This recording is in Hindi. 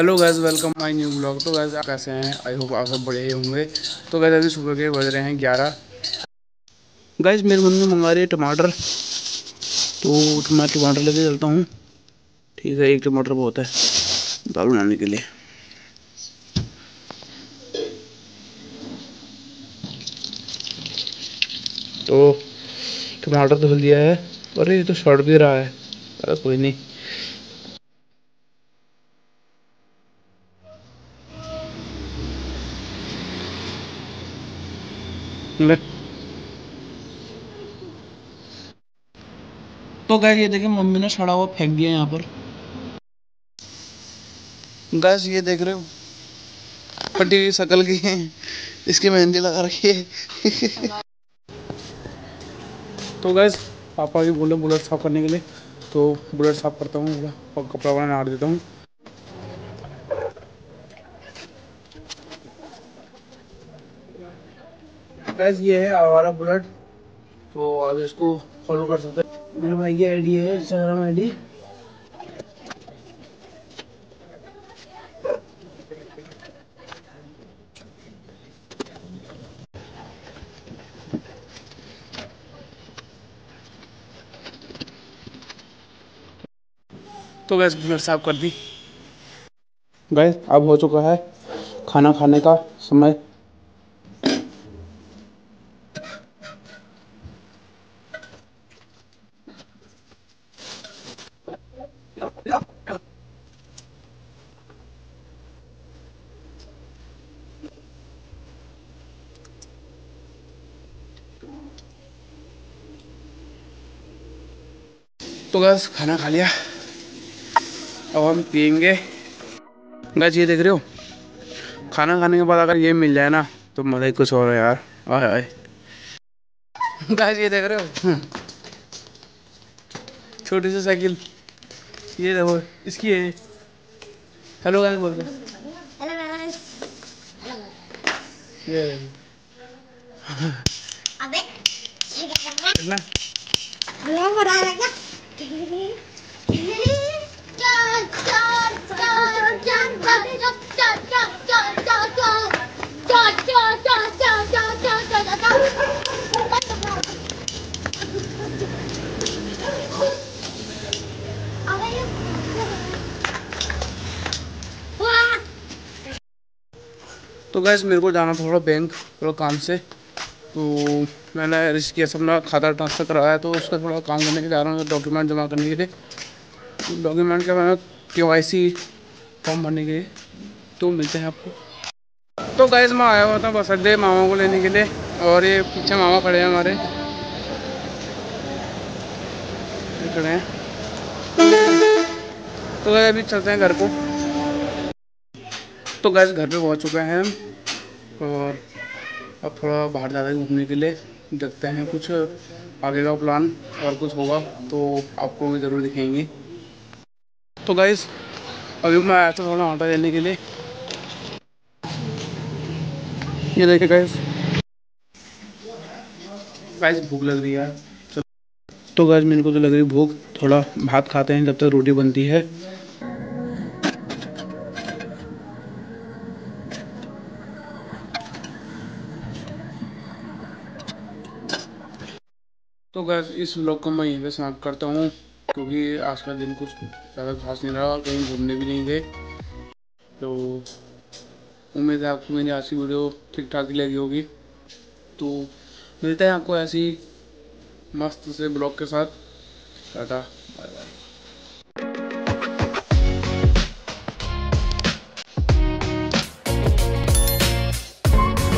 Hello guys welcome my new blog तो गैस आप कैसे हैं? आई होप आप सब बढ़िया ही होंगे। तो गैस अभी सुबह के बज रहे हैं ग्यारह। गैस मेरी मम्मी मंगा रही है टमाटर। तो मैं टमाटर लेके चलता हूँ। ठीक है, एक टमाटर बहुत है, दाल बनाने के लिए। तो टमाटर धुल दिया है। अरे, ये तो शॉर्ट भी रहा है। अरे, कोई नहीं। ले तो गैस ये देखिए मम्मी ने सड़ा हुआ फेंक दिया यहाँ पर। गैस ये देख रहे हो? फटी हुई शकल की है। इसकी मेहंदी लगा रखी है। तो गैस पापा भी बोले बुलेट साफ़ करने के लिए तो बुलेट साफ़ करता हूँ और कपड़ा वपड़ा नाड़ देता हूँ। गैस ये है आवारा बुलेट। तो अब इसको फॉलो कर सकते हैं। मेरे भाई की आईडी है इंस्टाग्राम आईडी तो गैस घर साफ़ कर दी गैस अब हो चुका है खाना खाने का समय। तो गैस खाना खा लिया। अब हम पियेंगे। गैस ये देख रहे हो? खाना खाने के बाद अगर ये मिल जाए ना तो मज़ा ही कुछ और है यार। आए आए गैस ये देख रहे हो? हम्म। छोटी सी साइकिल। ये देखो इसकी है हेलो गैस बोलते ये अबे ना तो गैस मेरे को जाना थोड़ा बैंक थोड़ा काम से। तो मैंने ऋषिकेश अपना खाता ट्रांसफ़र कराया तो उसका थोड़ा काम करने के जा रहा हूँ डॉक्यूमेंट जमा करने के लिए। डॉक्यूमेंट का मैं के वाई सी फॉर्म भरने के लिए। तो मिलते हैं आपको। तो गैस मैं आया हुआ था बस अड्डे मामा को लेने के लिए, और ये पीछे मामा खड़े हैं हमारे। खड़े हैं। तो गैस अभी चलते हैं घर को। तो गैस घर पे पहुँच चुके हैं और अब थोड़ा बाहर जाते हैं घूमने के लिए। देखते हैं कुछ आगे का प्लान और कुछ होगा तो आपको भी ज़रूर दिखेंगे। तो गाइस अभी मैं आया था थोड़ा आटा लेने के लिए। ये देखिए गाइस गाइस भूख लग रही है तो गाइस मेरे को तो लग रही भूख। थोड़ा भात खाते हैं जब तक रोटी बनती है। तो गैस इस ब्लॉग को मैं यहीं पे समाप्त करता हूँ, क्योंकि आज का दिन कुछ ज़्यादा खास नहीं रहा और कहीं घूमने भी नहीं गए। तो उम्मीद है आपको मेरी आज की वीडियो ठीक ठाक ही लगी होगी। तो मिलते हैं आपको ऐसी मस्त से ब्लॉग के साथ। Tata bye bye